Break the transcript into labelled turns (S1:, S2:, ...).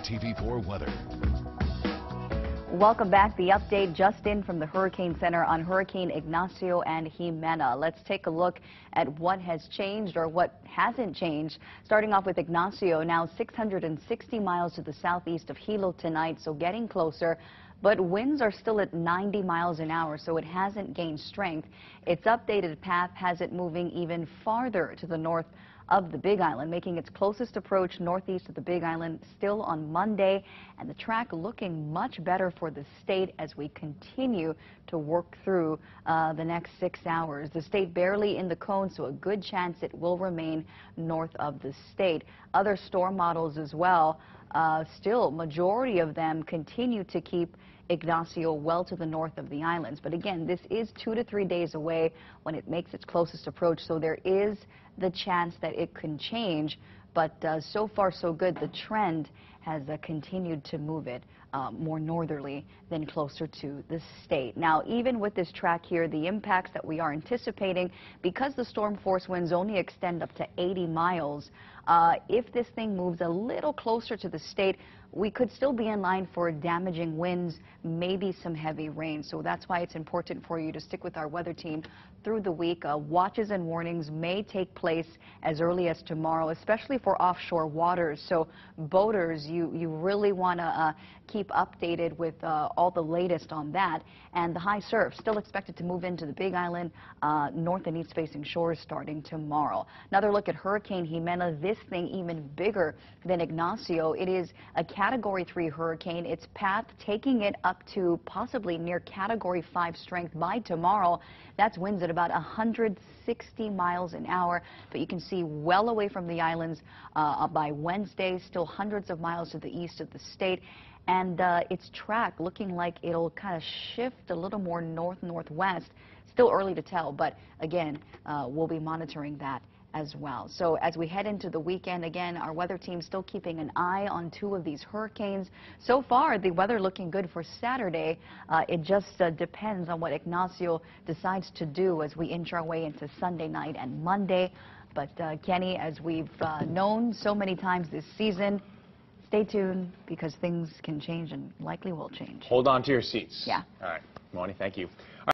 S1: TV4 weather.
S2: Welcome back. The update just in from the Hurricane Center on Hurricane Ignacio and Jimena. Let's take a look at what has changed or what hasn't changed. Starting off with Ignacio, now 660 miles to the southeast of Hilo tonight, so getting closer. But winds are still at 90 miles an hour, so it hasn't gained strength. Its updated path has it moving even farther to the north of the Big Island, making its closest approach northeast of the Big Island still on Monday, and the track looking much better for the state as we continue to work through uh, the next six hours. The state barely in the cone, so a good chance it will remain north of the state. Other storm models as well, uh, still majority of them continue to keep Ignacio well to the north of the islands. But again, this is two to three days away when it makes its closest approach, so there is the chance that it can change. But uh, so far, so good. The trend has uh, continued to move it uh, more northerly than closer to the state. Now, even with this track here, the impacts that we are anticipating, because the storm force winds only extend up to 80 miles, uh, if this thing moves a little closer to the state, we could still be in line for damaging winds, maybe some heavy rain. So that's why it's important for you to stick with our weather team through the week. Uh, watches and warnings may take place as early as tomorrow, especially for offshore waters. So boaters, you, you really want to uh, keep updated with uh, all the latest on that. And the high surf still expected to move into the Big Island, uh, north and east facing shores starting tomorrow. Another look at Hurricane Jimena. This thing even bigger than Ignacio. It is a Category 3 hurricane. Its path taking it up to possibly near Category 5 strength by tomorrow. That's winds at about 160 miles an hour. But you can see well away from the islands uh, by Wednesday, still hundreds of miles to the east of the state and uh, its track looking like it'll kind of shift a little more north-northwest. Still early to tell, but again, uh, we'll be monitoring that as well. So as we head into the weekend, again, our weather team still keeping an eye on two of these hurricanes. So far, the weather looking good for Saturday. Uh, it just uh, depends on what Ignacio decides to do as we inch our way into Sunday night and Monday. But uh, Kenny, as we've uh, known so many times this season, stay tuned because things can change and likely will change.
S3: Hold on to your seats.
S2: Yeah.
S3: All right. Moani, thank you.